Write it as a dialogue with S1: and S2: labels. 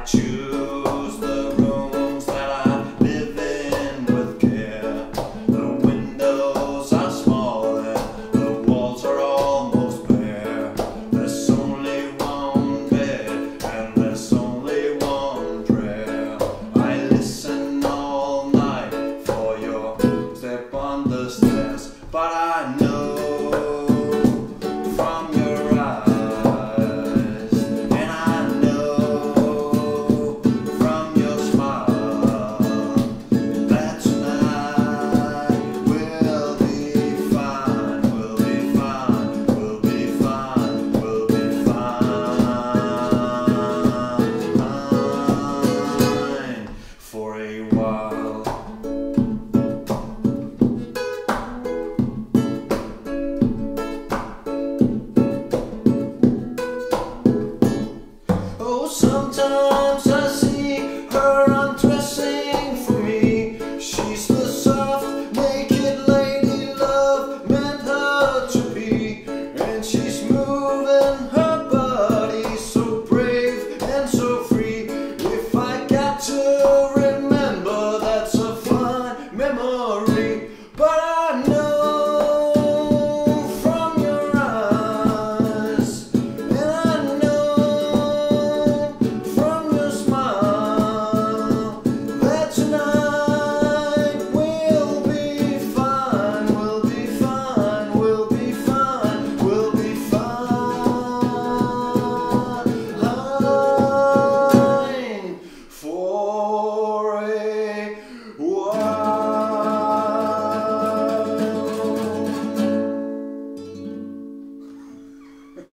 S1: I choose the rooms that I live in with care. The windows are small and the walls are almost bare. There's only one bed and there's only one prayer. I listen all night for your step on the stairs, but I know. Tonight.